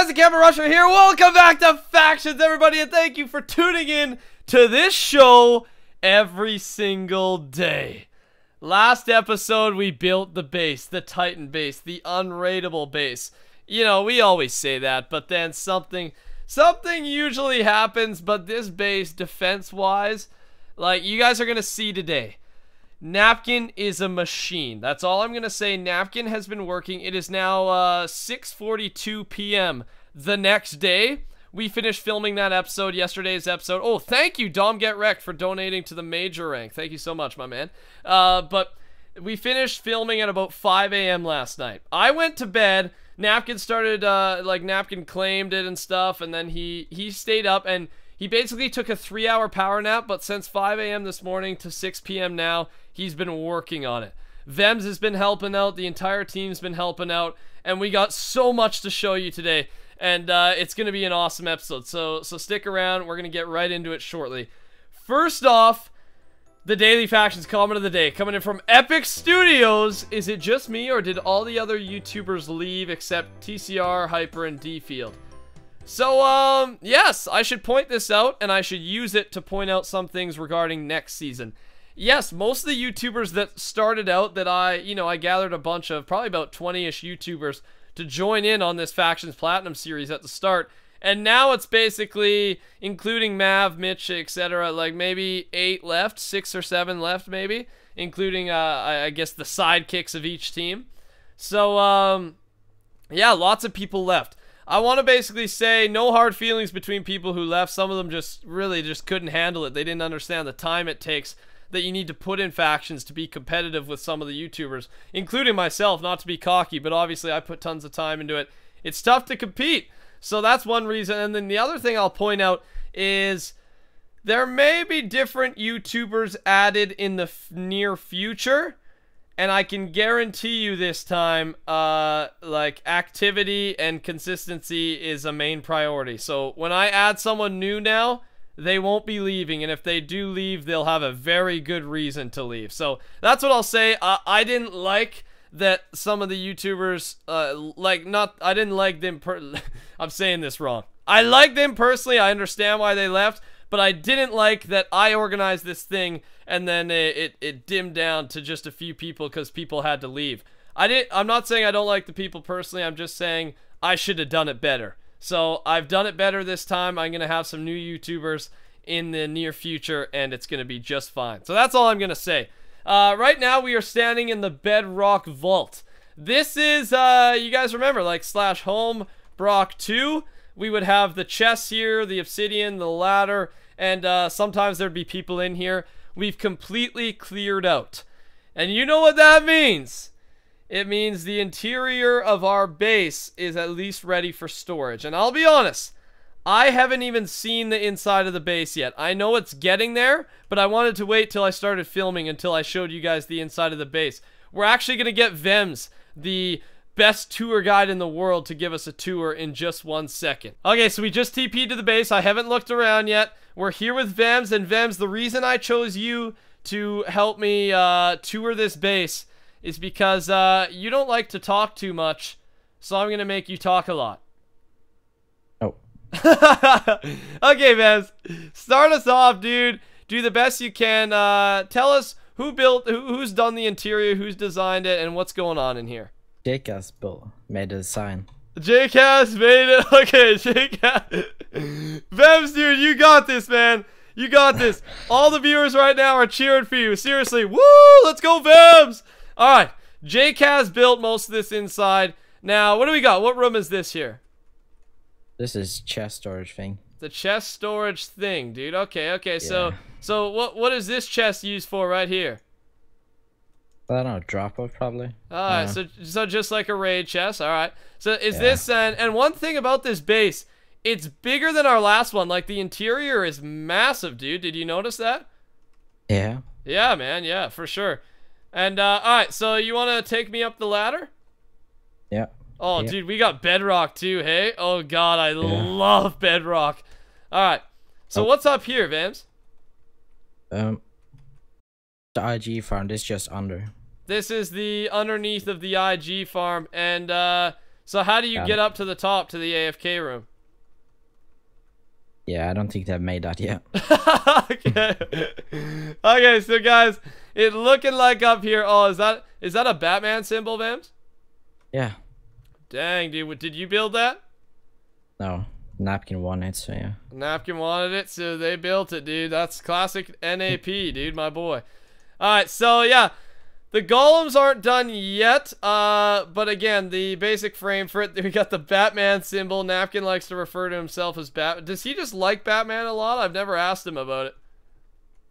guys, the Camping Rusher here. Welcome back to Factions, everybody, and thank you for tuning in to this show every single day. Last episode, we built the base, the Titan base, the unraidable base. You know, we always say that, but then something, something usually happens, but this base, defense-wise, like, you guys are going to see today. Napkin is a machine. That's all I'm going to say. Napkin has been working. It is now uh, 6.42 p.m. the next day. We finished filming that episode, yesterday's episode. Oh, thank you, Dom Get Wrecked, for donating to the major rank. Thank you so much, my man. Uh, but we finished filming at about 5 a.m. last night. I went to bed. Napkin started, uh, like, Napkin claimed it and stuff, and then he, he stayed up, and he basically took a three-hour power nap, but since 5 a.m. this morning to 6 p.m. now, he's been working on it. Vems has been helping out. The entire team's been helping out. And we got so much to show you today. And uh, it's going to be an awesome episode. So, so stick around. We're going to get right into it shortly. First off, the Daily Factions comment of the day. Coming in from Epic Studios. Is it just me or did all the other YouTubers leave except TCR, Hyper, and D-Field? So, um, yes, I should point this out, and I should use it to point out some things regarding next season. Yes, most of the YouTubers that started out that I, you know, I gathered a bunch of, probably about 20-ish YouTubers to join in on this Factions Platinum series at the start. And now it's basically, including Mav, Mitch, etc., like maybe eight left, six or seven left maybe, including, uh, I guess, the sidekicks of each team. So, um, yeah, lots of people left. I want to basically say no hard feelings between people who left. Some of them just really just couldn't handle it. They didn't understand the time it takes that you need to put in factions to be competitive with some of the YouTubers, including myself, not to be cocky, but obviously I put tons of time into it. It's tough to compete. So that's one reason. And then the other thing I'll point out is there may be different YouTubers added in the near future and I can guarantee you this time, uh, like activity and consistency is a main priority. So when I add someone new now, they won't be leaving, and if they do leave, they'll have a very good reason to leave. So that's what I'll say. I didn't like that some of the YouTubers, uh, like not, I didn't like them. I'm saying this wrong. I like them personally. I understand why they left, but I didn't like that I organized this thing and then it, it, it dimmed down to just a few people because people had to leave. I didn't, I'm not saying I don't like the people personally, I'm just saying I should have done it better. So I've done it better this time. I'm going to have some new YouTubers in the near future and it's going to be just fine. So that's all I'm going to say. Uh, right now we are standing in the Bedrock Vault. This is, uh, you guys remember, like slash home Brock 2. We would have the chest here, the obsidian, the ladder, and uh, sometimes there'd be people in here we've completely cleared out. And you know what that means? It means the interior of our base is at least ready for storage. And I'll be honest, I haven't even seen the inside of the base yet. I know it's getting there, but I wanted to wait till I started filming until I showed you guys the inside of the base. We're actually going to get Vems, the best tour guide in the world, to give us a tour in just one second. Okay, so we just TP'd to the base. I haven't looked around yet. We're here with Vems, and Vems, the reason I chose you to help me uh, tour this base is because uh, you don't like to talk too much, so I'm going to make you talk a lot. Oh. okay, Vems, start us off, dude. Do the best you can. Uh, tell us who built, who, who's done the interior, who's designed it, and what's going on in here. Jake has built, made the design. Jake has made it. Okay, Jake has. Vems, dude, you got this, man. You got this. All the viewers right now are cheering for you. Seriously. Woo! Let's go, Vems! All right. Jake has built most of this inside. Now, what do we got? What room is this here? This is chest storage thing. The chest storage thing, dude. Okay, okay. Yeah. So, so what what is this chest used for right here? I don't know, drop off probably. Alright, so so just like a raid chest, alright. So is yeah. this and and one thing about this base, it's bigger than our last one. Like the interior is massive, dude. Did you notice that? Yeah. Yeah, man, yeah, for sure. And uh alright, so you wanna take me up the ladder? Yeah. Oh yeah. dude, we got bedrock too, hey? Oh god, I yeah. love bedrock. Alright. So oh. what's up here, Vems? Um the IG farm is just under. This is the underneath of the IG farm. And uh, So how do you Got get it. up to the top to the AFK room? Yeah, I don't think they've made that yet. okay. okay, so guys, it looking like up here. Oh, is that is that a Batman symbol, Vems? Yeah. Dang, dude, what- did you build that? No. Napkin won it, so yeah. Napkin wanted it, so they built it, dude. That's classic NAP, dude, my boy. All right, so yeah, the golems aren't done yet. Uh, but again, the basic frame for it, we got the Batman symbol. Napkin likes to refer to himself as Bat. Does he just like Batman a lot? I've never asked him about it.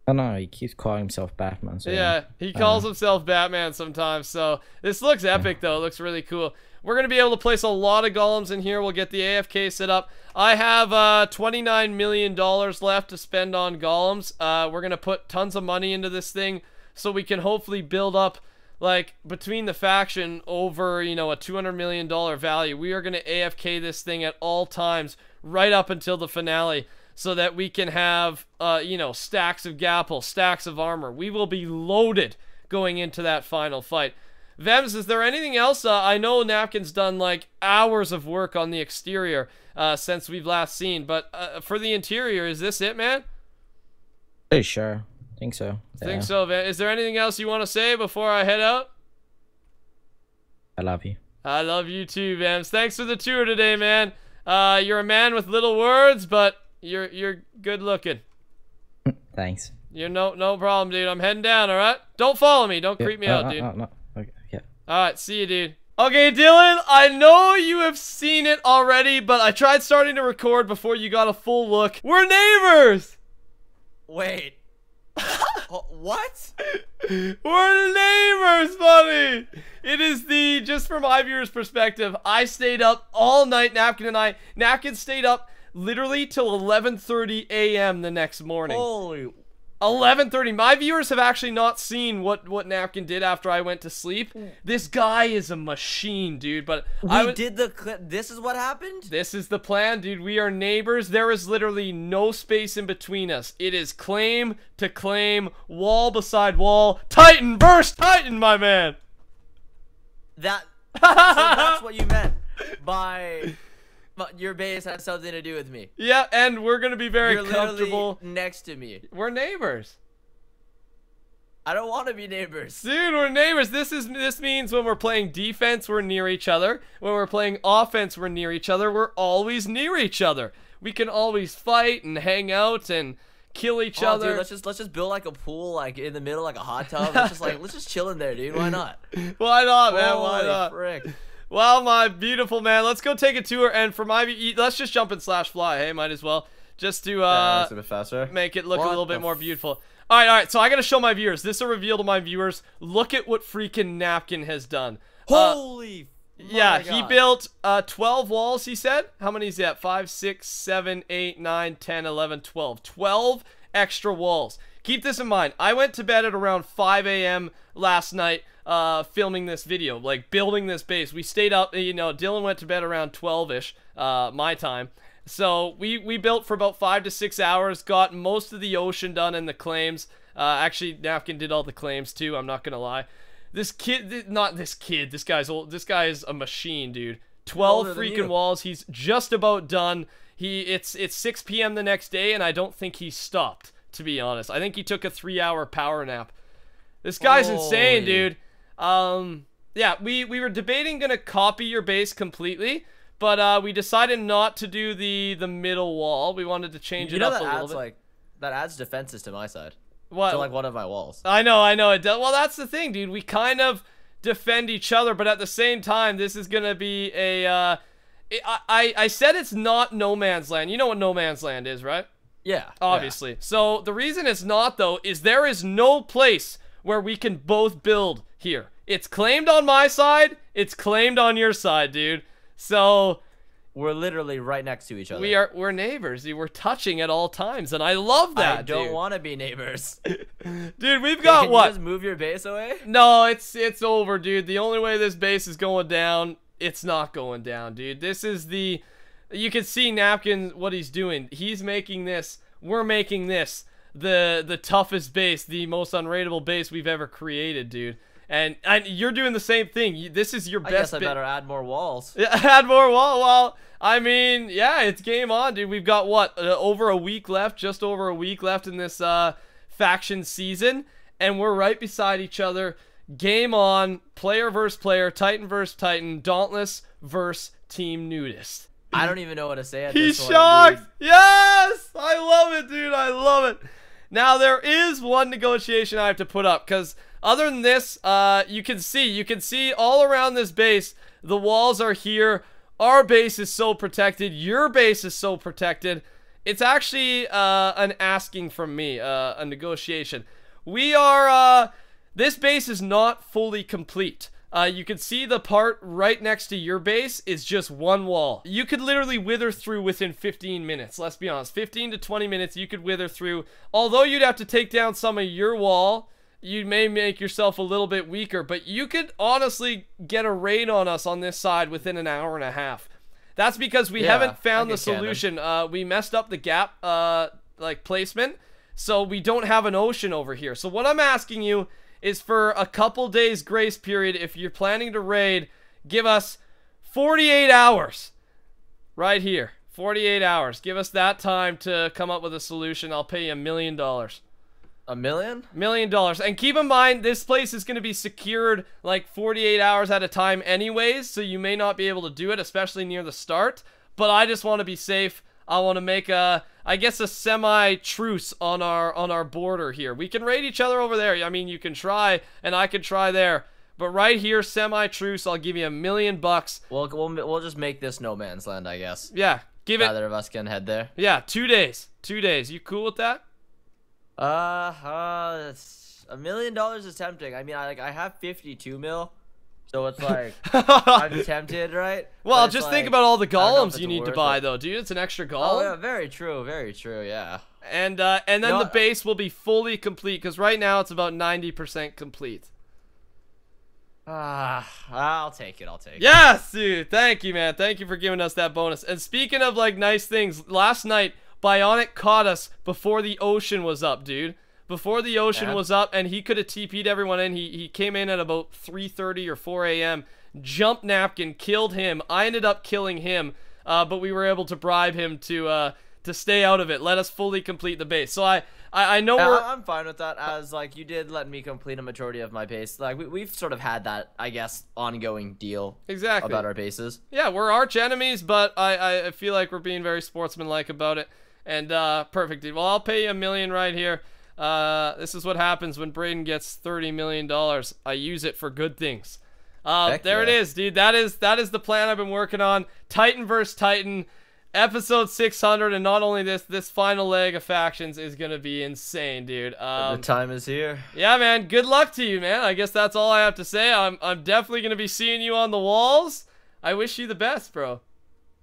Oh know. he keeps calling himself Batman, so Yeah, he calls himself Batman sometimes. So this looks epic, though. It looks really cool. We're gonna be able to place a lot of golems in here. We'll get the AFK set up. I have uh, 29 million dollars left to spend on golems. Uh, we're gonna put tons of money into this thing so we can hopefully build up like between the faction over you know a 200 million dollar value. We are gonna AFK this thing at all times right up until the finale so that we can have, uh, you know, stacks of gapple, stacks of armor. We will be loaded going into that final fight. Vems, is there anything else? Uh, I know Napkin's done like hours of work on the exterior uh, since we've last seen, but uh, for the interior, is this it, man? Pretty sure. Think so. Think so, Van. Is there anything else you want to say before I head out? I love you. I love you too, Vems. Thanks for the tour today, man. Uh, you're a man with little words, but you're you're good looking. Thanks. You're no no problem, dude. I'm heading down. All right. Don't follow me. Don't Yeah, creep me no, out, no, dude. No, no. Okay, yeah. All right. See you, dude. Okay, Dylan. I know you have seen it already, but I tried starting to record before you got a full look. We're neighbors. Wait. Oh, what? We're neighbors, buddy. It is the just from my viewer's perspective. I stayed up all night. Napkin and I. Napkin stayed up literally till 11:30 a.m. the next morning. Holy. 11:30. My viewers have actually not seen what what Napkin did after I went to sleep. Hmm. This guy is a machine, dude. But We I did the clip. This is what happened? this is the plan, dude. We are neighbors. There is literally no space in between us. It is claim to claim, wall beside wall, Titan versus Titan, my man. That. so that's what you meant by. Your base has something to do with me. Yeah, and we're gonna be very You're comfortable. next to me. We're neighbors. I don't want to be neighbors. Dude, we're neighbors. This is this means when we're playing defense, we're near each other. When we're playing offense, we're near each other. We're always near each other. We can always fight and hang out and kill each Oh, other. dude, let's just let's just build like a pool like in the middle like a hot tub. Let's just like let's just chill in there, dude. Why not? Why not, man? Why not? frick. Well, my beautiful man, let's go take a tour. And for my, let's just jump in slash fly. Hey, might as well, just to uh, a bit faster. make it look a little bit more beautiful. All right, all right. So I gotta show my viewers. This is a reveal to my viewers. Look at what freaking napkin has done. Uh, Holy. yeah, he built uh 12 walls. He said. How many is that? 5, 6, 7, 8, 9, 10, 11, 12. 12 extra walls. Keep this in mind. I went to bed at around 5 a.m. last night, uh, filming this video, like building this base. We stayed up. You know, Dylan went to bed around 12ish, uh, my time. So we we built for about five to six hours. Got most of the ocean done and the claims. Uh, actually, Napkin did all the claims too. I'm not gonna lie. This kid, th- not this kid. This guy's old. This guy is a machine, dude. Twelve freaking you. walls. He's just about done. He it's it's 6 p.m. the next day, and I don't think he stopped. To be honest, I think he took a three-hour power nap. This guy's insane, dude. Um, yeah, we we were debating gonna copy your base completely, but uh, we decided not to do the the middle wall. We wanted to change You it know up that a little adds bit. like that adds defenses to my side. what? To like one of my walls. I know, I know it does. Well, that's the thing, dude. We kind of defend each other, but at the same time, this is gonna be a. Uh, I, I I said it's not no man's land. You know what no man's land is, right? Yeah. Obviously. So the reason it's not though is there is no place where we can both build here. It's claimed on my side. It's claimed on your side, dude. So We're literally right next to each other. we are we're neighbors. We're touching at all times, and I love that, I don't want to be neighbors. dude, we've got Can what? You just move your base away. No, it's it's over, dude. The only way this base is going down, it's not going down, dude. This is the you can see Napkin what he's doing. He's making this, we're making this the the toughest base, the most unraidable base we've ever created, dude. And and you're doing the same thing. You, this is your I best guess I better add more walls. Yeah, add more wall. Well, I mean, yeah, it's game on, dude. We've got what uh, over a week left, just over a week left in this uh, faction season, and we're right beside each other. Game on, player versus player, Titan versus Titan, Dauntless versus Team Nudist. I don't even know what to say at He's this point. shocked. dude. Yes, I love it, dude. I love it. Now there is one negotiation I have to put up because other than this, uh, you can see, you can see all around this base, the walls are here. Our base is so protected. Your base is so protected. It's actually uh, an asking from me, uh, a negotiation. We are. Uh, this base is not fully complete. Uh, you can see the part right next to your base is just one wall. You could literally wither through within 15 minutes. Let's be honest, 15 to 20 minutes you could wither through. Although you'd have to take down some of your wall, you may make yourself a little bit weaker, but you could honestly get a raid on us on this side within an hour and a half. That's because we Yeah, haven't found the solution. Uh, we messed up the gap, uh, like placement, so we don't have an ocean over here. So what I'm asking you is for a couple days grace period. If you're planning to raid, give us 48 hours. Right here, 48 hours. Give us that time to come up with a solution. I'll pay you a million dollars. A million? Million dollars. And keep in mind, this place is going to be secured like 48 hours at a time, anyways, so you may not be able to do it, especially near the start. But I just want to be safe. I want to make a, I guess, a semi-truce on our on our border here. We can raid each other over there. I mean, you can try, and I can try there. But right here, semi-truce. I'll give you a million bucks. We'll, we'll we'll just make this no man's land, I guess. Yeah, give it. Neither of us can head there. Yeah, two days. Two days. You cool with that? Uh, uh, a million dollars is tempting. I mean, I like I have 52 mil, so it's like I'm tempted, right? Well, just think about all the I don't know if golems you need to buy, it. though, dude. It's an extra golem. Oh yeah, very true, very true. Yeah. And uh, and then No, the base will be fully complete because right now it's about 90% complete. Ah, I'll take it. I'll take it. Yes, dude. Thank you, man. Thank you for giving us that bonus. And speaking of like nice things, last night Bionic caught us before the ocean was up, dude. Before the ocean was up, and he could have TP'd everyone in. He he came in at about 3:30 or 4 a.m. Jumped napkin, killed him. I ended up killing him, uh, but we were able to bribe him to uh, to stay out of it. Let us fully complete the base. So I I, I know Yeah, we're I'm fine with that. As like you did let me complete a majority of my base. Like we, we've sort of had that, I guess, ongoing deal exactly about our bases. yeah, we're arch enemies, but I, I- I feel like we're being very sportsmanlike about it. And uh, perfect, dude. Well, I'll pay you a million right here. Uh, this is what happens when Braden gets thirty million dollars. I use it for good things. Uh, there it yeah. is, dude. That is that is the plan I've been working on. Titan versus Titan, episode six hundred, and not only this, this final leg of factions is gonna be insane, dude. Um, the time is here. yeah, man. Good luck to you, man. I guess that's all I have to say. I'm I'm definitely gonna be seeing you on the walls. I wish you the best, bro.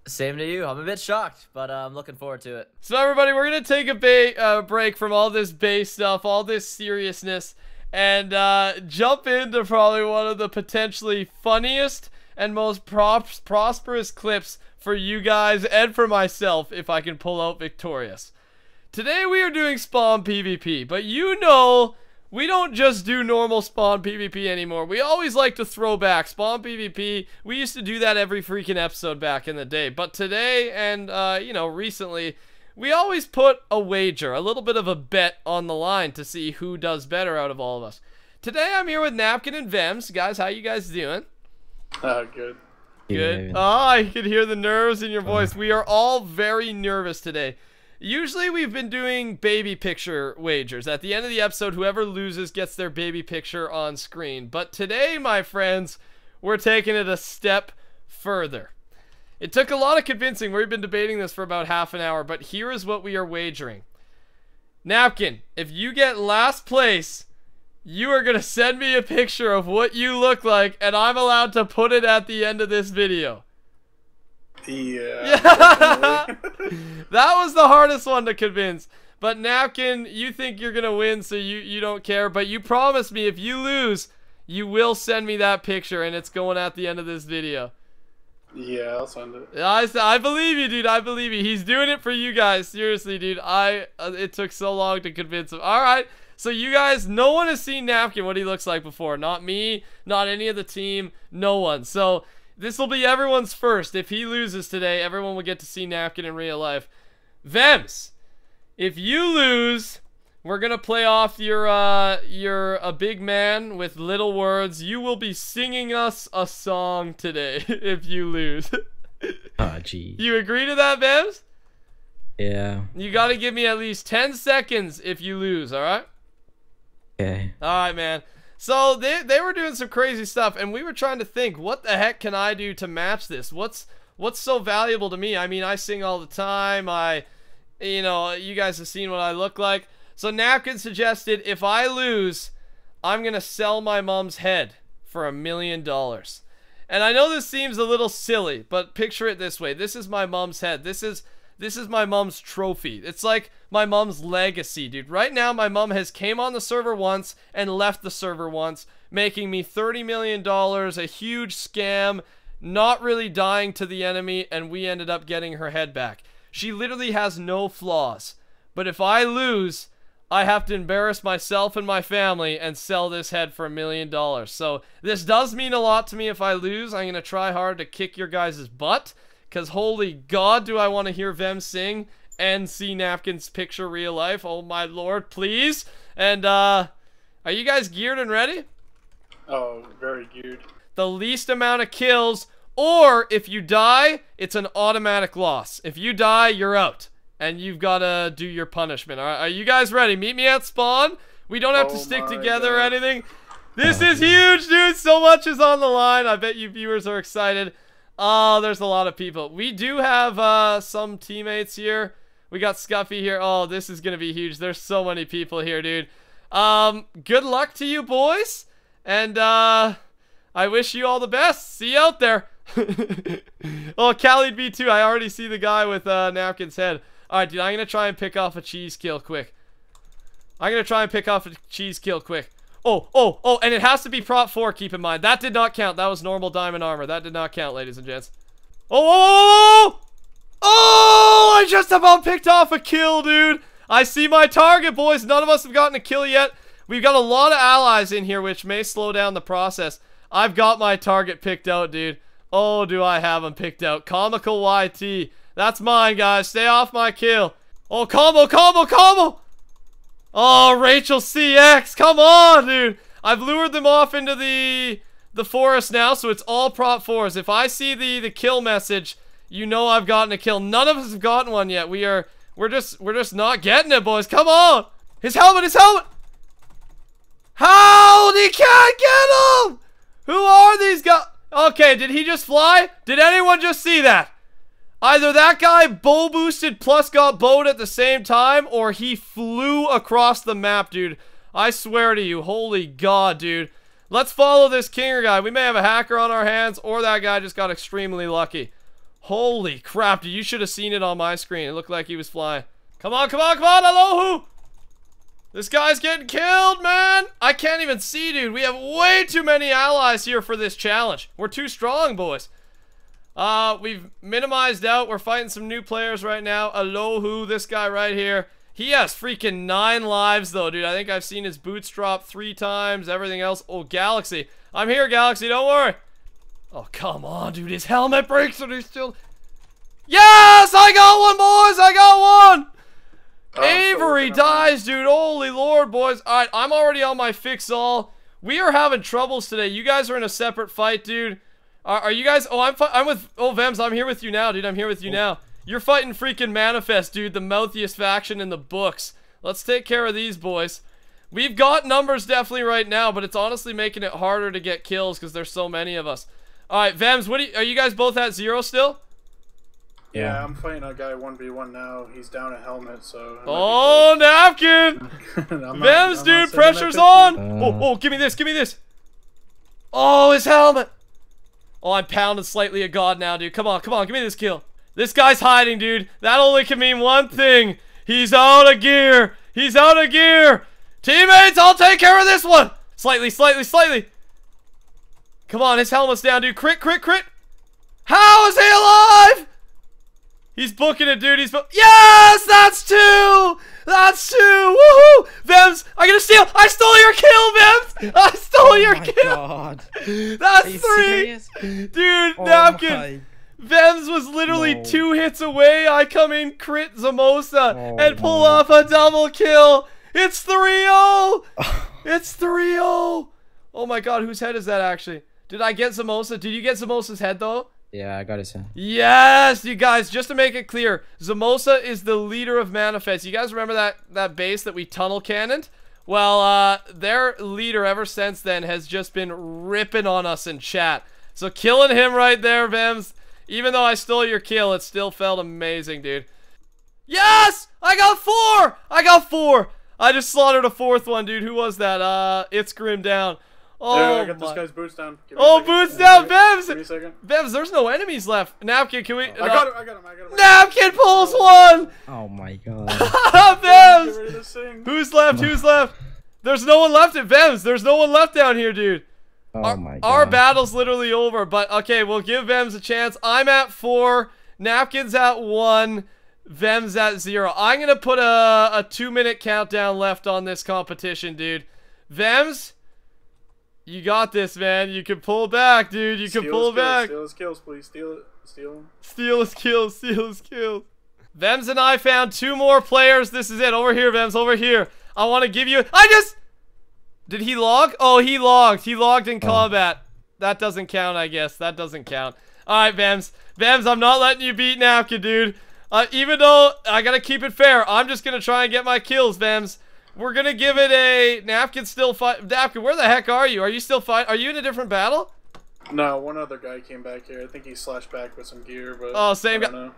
Same to you. I'm a bit shocked, but uh, I'm looking forward to it. So everybody, we're gonna take a uh, break from all this base stuff, all this seriousness, and uh, jump into probably one of the potentially funniest and most prosperous clips for you guys and for myself if I can pull out victorious. Today we are doing spawn PvP, but you know we don't just do normal spawn PvP anymore. We always like to throw back spawn PvP. We used to do that every freaking episode back in the day, but today and uh, you know recently, we always put a wager, a little bit of a bet on the line to see who does better out of all of us. Today I'm here with Napkin and Vems, guys. How you guys doing? Uh, good. Good. Oh, I can hear the nerves in your voice. We are all very nervous today. Usually we've been doing baby picture wagers. At the end of the episode, whoever loses gets their baby picture on screen. But today, my friends, we're taking it a step further. It took a lot of convincing. We've been debating this for about half an hour, but here is what we are wagering. Napkin, if you get last place, you are going to send me a picture of what you look like, and I'm allowed to put it at the end of this video. Yeah. That was the hardest one to convince. But Napkin, you think you're gonna win, so you you don't care. But you promise me if you lose, you will send me that picture, and it's going at the end of this video. yeah, I'll send it. I I believe you, dude. I believe you. He's doing it for you guys. Seriously, dude. I uh, it took so long to convince him. All right, So you guys, no one has seen Napkin what he looks like before. Not me, not any of the team, no one. So this will be everyone's first. If he loses today, everyone will get to see Napkin in real life. Vems, if you lose, we're gonna play off your uh you're a big man with little words. You will be singing us a song today if you lose. Oh, gee. you agree to that, Vems? Yeah. You gotta give me at least 10 seconds if you lose, alright? Okay. Alright, man. So they they were doing some crazy stuff and we were trying to think, what the heck can I do to match this? What's what's so valuable to me? I mean, I sing all the time. I you know, you guys have seen what I look like. So Napkin suggested if I lose, I'm gonna sell my mom's head for a million dollars. And I know this seems a little silly, but picture it this way. This is my mom's head. This is this is my mom's trophy. It's like my mom's legacy, dude. Right now my mom has came on the server once and left the server once, making me 30 million dollars, a huge scam, not really dying to the enemy and we ended up getting her head back. She literally has no flaws. But if I lose, I have to embarrass myself and my family and sell this head for a million dollars. So this does mean a lot to me if I lose. I'm going to try hard to kick your guys' butt. Because holy God, do I want to hear Vem sing and see Napkin's picture real life. Oh my lord, please. And uh, are you guys geared and ready? Oh, very geared. The least amount of kills. Or if you die, it's an automatic loss. If you die, you're out and you've got to do your punishment. All right, are you guys ready? Meet me at spawn. We don't have to Oh stick my together or anything. This is huge, dude. So much is on the line. I bet you viewers are excited. Oh, there's a lot of people. We do have uh, some teammates here. We got Scuffy here. Oh, this is gonna be huge. There's so many people here, dude. Um, good luck to you boys, and uh, I wish you all the best. See you out there. oh, Khalid B2. I already see the guy with uh, Napkin's head. All right, dude. I'm gonna try and pick off a cheese kill quick. I'm gonna try and pick off a cheese kill quick. Oh, oh, oh, and it has to be prot four. Keep in mind that did not count. That was normal diamond armor. That did not count, ladies and gents. Oh, oh, oh, oh! I just about picked off a kill, dude. I see my target, boys. None of us have gotten a kill yet. We've got a lot of allies in here, which may slow down the process. I've got my target picked out, dude. Oh, do I have him picked out? Comical YT. That's mine, guys. Stay off my kill. Oh, combo, combo, combo. Oh, Rachel CX. Come on, dude. I've lured them off into the the forest now, so it's all prot fours. If I see the the kill message, you know I've gotten a kill. None of us have gotten one yet. We are we're just we're just not getting it, boys. Come on. His helmet, his helmet. How he can't get him? Who are these guys? Okay, did he just fly? Did anyone just see that? Either that guy bow boosted plus got bowed at the same time, or he flew across the map, dude. I swear to you, holy god, dude. Let's follow this Kinger guy. We may have a hacker on our hands, or that guy just got extremely lucky. Holy crap, dude. You should have seen it on my screen. It looked like he was flying. Come on, come on, come on, Alohu! This guy's getting killed, man! I can't even see, dude. We have way too many allies here for this challenge. We're too strong, boys. Uh, we've minimized out. We're fighting some new players right now. Alohu, this guy right here. He has freaking nine lives, though, dude. I think I've seen his boots drop three times. Everything else. Oh, Galaxy. I'm here, Galaxy. Don't worry. Oh, come on, dude. His helmet breaks and he's still... Yes! I got one, boys! I got one! So Avery on dies, dude. Holy lord, boys. Alright, I'm already on my fix all. We are having troubles today. You guys are in a separate fight, dude. Are, are you guys... Oh, I'm, I'm with... Oh, Vems, I'm here with you now, dude. I'm here with you now. You're fighting freaking Manifest, dude. The mouthiest faction in the books. Let's take care of these boys. We've got numbers definitely right now, but it's honestly making it harder to get kills because there's so many of us. Alright, Vems, what do you, are you guys both at zero still? Yeah, Yeah. I'm fighting a guy 1v1 now. He's down a helmet, so. it might Oh, napkin! close. Not- Vems, I'm not dude, pressure's on! Uh. oh, oh, give me this, give me this! Oh, his helmet! Oh, I'm pounding slightly a god now, dude. Come on, come on, give me this kill. This guy's hiding, dude. That only can mean one thing. He's out of gear. He's out of gear. Teammates, I'll take care of this one. Slightly, slightly, slightly. Come on, his helmet's down, dude. Crit, crit, crit. How is he alive? He's booking it, dude. He's yes, that's two. That's two. Woohoo, Vems. I gotta steal. I stole your kill, Vems. I stole oh your Oh my kill. god. That's three, serious? dude. Oh napkin. my- Vems was literally No. two hits away. I come in, crit Zamosa, Oh and pull my. off a double kill. It's 3-0. It's 3-0. Oh my god, whose head is that actually? Did I get Zamosa? Did you get Zamosa's head though? Yeah, I got it. son. Yes, you guys, just to make it clear, Zamosa is the leader of Manifest. You guys remember that, that base that we tunnel cannoned? Well, uh, their leader ever since then has just been ripping on us in chat. So killing him right there, Vems. Even though I stole your kill, it still felt amazing, dude. Yes! I got four! I got four! I just slaughtered a fourth one, dude. Who was that? Uh, it's Grim down. Oh, There, I got my- this guy's boots down. Give me Oh, second. boots Give me a down, second. Vems! Give me a second. Bevs, there's no enemies left. Napkin, can we? I uh, got him. I got him. I got him. Napkin pulls one. Oh my god. Get Vems. rid of this thing. Who's left? Who's left? There's no one left at Vems. There's no one left down here, dude. Oh our, my god. our battle's literally over. But okay, we'll give Vems a chance. I'm at four. Napkin's at one. Vems at zero. I'm gonna put a, a two minute countdown left on this competition, dude. Vems, you got this, man. You can pull back, dude. You can Steal pull his kills, back. Steal his kills, please. Steal it. Steal him. Steal his kills, steal his kills. Vems and I found two more players. This is it. Over here, Vems, over here. I want to give you. I just. Did he log? Oh, he logged. He logged in combat. That doesn't count, I guess. That doesn't count. All right, Vems. Vems, I'm not letting you beat Napkin, dude. Uh, even though I gotta keep it fair, I'm just gonna try and get my kills, Vems. We're gonna give it a Napkin still fight. Napkin, where the heck are you? Are you still fight? Are you in a different battle? No, one other guy came back here. I think he slashed back with some gear, but Oh, same guy- know.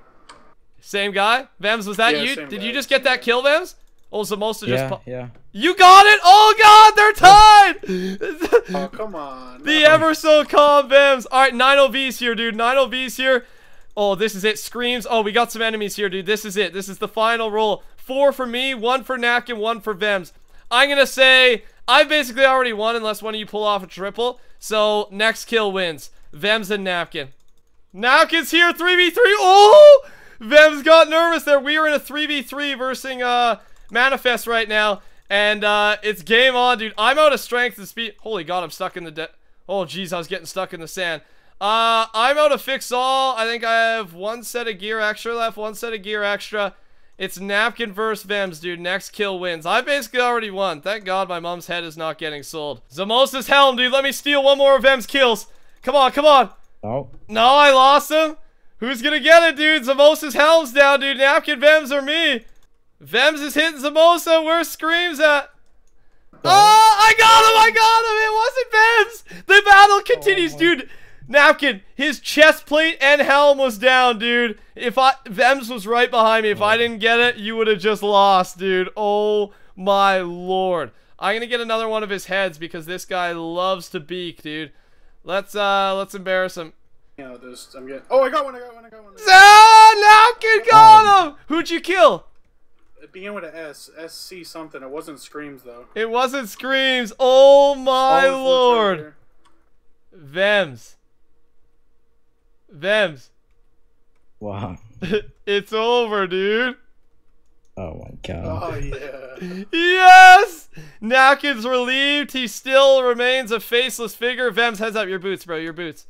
Same guy? Vems, was that Yeah, you? Did guy, you just get that kill, Vems? Oh, Zamosa just. Yeah, po- yeah. You got it! Oh god, they're tied! Oh come on. the No. ever so calm Vems. Alright, 9OV's here, dude. 9OV's here. Oh, this is it. Screams. Oh, we got some enemies here, dude. This is it. This is the final roll. Four for me, one for Napkin, one for Vems. I'm gonna say I basically already won unless one of you pull off a triple. So next kill wins. Vems and Napkin. Napkin's here, 3v3. Oh! Vem's got nervous there. We are in a 3v3 versus uh, Manifest right now. And uh, it's game on, dude. I'm out of strength and speed. Holy God, I'm stuck in the Oh, jeez, I was getting stuck in the sand. Uh, I'm out of fix all. I think I have one set of gear extra left, one set of gear extra. It's Napkin versus Vems, dude. Next kill wins. I basically already won. Thank God my mom's head is not getting sold. Zamosa's helm, dude. Let me steal one more of Vems' kills. Come on, come on. Oh. No, I lost him. Who's gonna get it, dude? Zamosa's helm's down, dude. Napkin Vems or me? Vems is hitting Zamosa. Where Screams at? Oh, I got him! I got him! It wasn't Vems! The battle continues, oh dude. Napkin, his chest plate and helm was down, dude. If I Vems was right behind me. If I didn't get it, you would have just lost, dude. Oh my lord. I'm gonna get another one of his heads because this guy loves to beak, dude. Let's uh let's embarrass him. You know, this, I'm getting. Oh, I got one. I got one. I got one. Ah, Napkin got him! Who'd you kill? It began with an S. SC something. It wasn't screams though. It wasn't Screams. Oh my All his right lord. Vems. Vems. Wow. it's over, dude. Oh my god. Oh yeah. Yes! Napkin's relieved. He still remains a faceless figure. Vems, heads up. Your boots, bro. Your boots.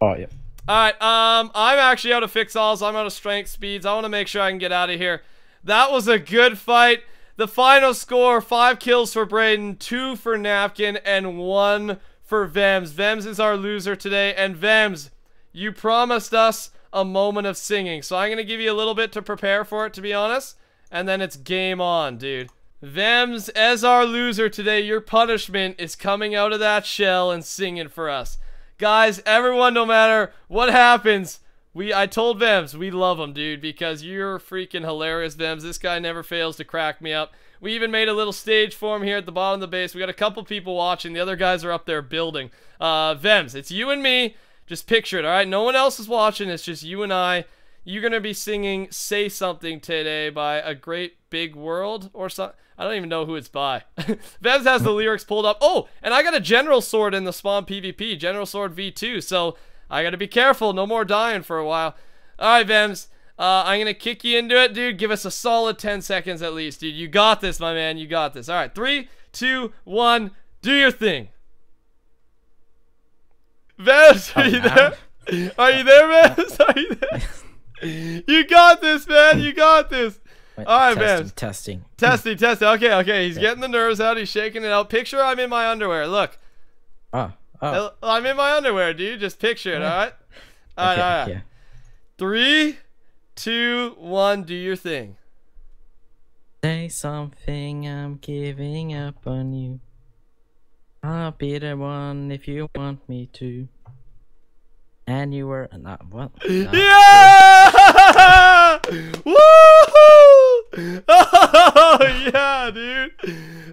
Oh yeah. Alright, um, I'm actually out of fix-alls. I'm out of strength speeds. I want to make sure I can get out of here. That was a good fight. The final score, five kills for Braden, two for Napkin, and one for Vems. Vems is our loser today, and Vems, you promised us a moment of singing, so I'm going to give you a little bit to prepare for it, to be honest, and then it's game on, dude. Vems, as our loser today, your punishment is coming out of that shell and singing for us. Guys, everyone, no matter what happens, we I told Vems we love him, dude, because you're freaking hilarious, Vems. This guy never fails to crack me up. We even made a little stage for him here at the bottom of the base. We got a couple people watching. The other guys are up there building. Uh, Vems, it's you and me. Just picture it, all right? No one else is watching. It's just you and I. You're gonna be singing "Say Something" today by a great big world or something. I don't even know who it's by. Vems has the lyrics pulled up. Oh, and I got a general sword in the spawn PvP, general sword V2. So I gotta be careful. No more dying for a while. All right, Vems. Uh, I'm gonna kick you into it, dude. Give us a solid 10 seconds at least, dude. You got this, my man. You got this. All right, three, two, one. Do your thing. Vez, oh, are Oh, you now? there? Are you there, Vez? Are you there? You got this, man. You got this. Wait, All right, testing, man. Testing. Testing, testing. Okay, okay. He's getting the nerves out. He's shaking it out. Picture I'm in my underwear. Look, Oh, oh. I'm in my underwear, dude. Just picture it. All right. All right, okay, all right. okay. Three, two, one. Do your thing. Say something, I'm giving up on you. I'll be the one if you want me to. And you were not what? Yeah! Woo! Oh yeah, dude.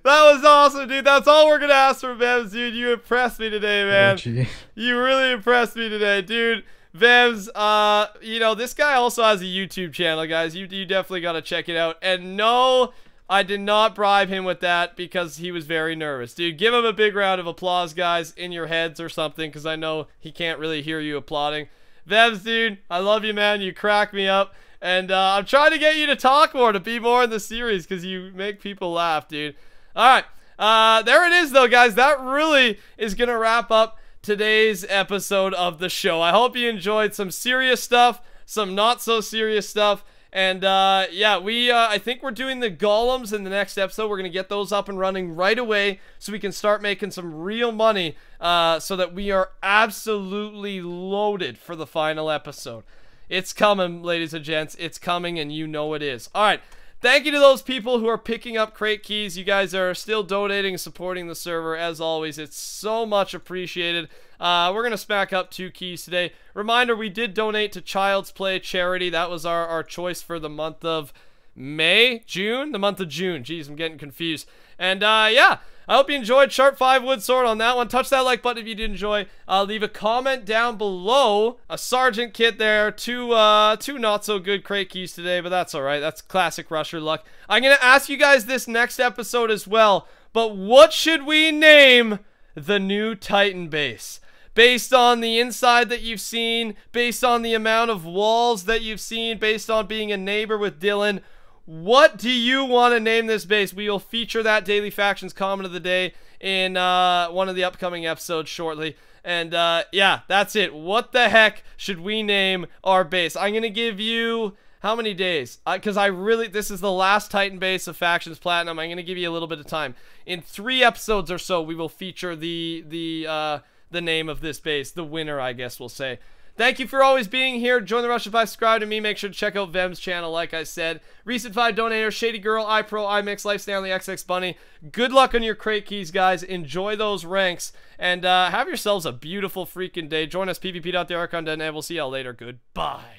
That was awesome, dude. That's all we're gonna ask for, Vems, dude. You impressed me today, man. gee. You really impressed me today, dude. Vems, uh, you know, this guy also has a YouTube channel, guys. You, you definitely got to check it out. And no, I did not bribe him with that because he was very nervous. Dude, give him a big round of applause, guys, in your heads or something because I know he can't really hear you applauding. Vems, dude, I love you, man. You crack me up. And uh, I'm trying to get you to talk more, to be more in the series because you make people laugh, dude. All right. Uh, there it is, though, guys. That really is going to wrap up today's episode of the show. I hope you enjoyed some serious stuff, some not so serious stuff. And uh, yeah, we uh, I think we're doing the golems in the next episode. We're gonna get those up and running right away, so we can start making some real money, uh, so that we are absolutely loaded for the final episode. It's coming, ladies and gents. It's coming, and you know it is. All right. Thank you to those people who are picking up crate keys. You guys are still donating and supporting the server as always. It's so much appreciated. Uh, we're gonna smack up two keys today. Reminder: we did donate to Child's Play charity. That was our our choice for the month of May, June, the month of June. Jeez, I'm getting confused. And uh, yeah, I hope you enjoyed Sharp 5 Wood Sword on that one. Touch that like button if you did enjoy. Uh, leave a comment down below. A Sergeant kit there. Two, uh, two not so good crate keys today, but that's alright. That's classic Rusher luck. I'm going to ask you guys this next episode as well. But what should we name the new Titan base? based on the inside that you've seen, based on the amount of walls that you've seen, based on being a neighbor with Dylan. What do you want to name this base? We will feature that Daily Factions comment of the day in uh, one of the upcoming episodes shortly. And uh, yeah, that's it. What the heck should we name our base? I'm going to give you how many days? Because I really, this is the last Titan base of Factions Platinum. I'm going to give you a little bit of time. In three episodes or so, we will feature the, the, uh, the name of this base. The winner, I guess we'll say. Thank you for always being here. Join the Russian 5, subscribe to me. Make sure to check out Vem's channel, like I said. Recent 5 donator, Shady Girl, iPro, iMix, Life Stanley, XX Bunny. Good luck on your crate keys, guys. Enjoy those ranks. And uh, have yourselves a beautiful freaking day. Join us, pvp.thearchon.net. We'll see y'all later. Goodbye.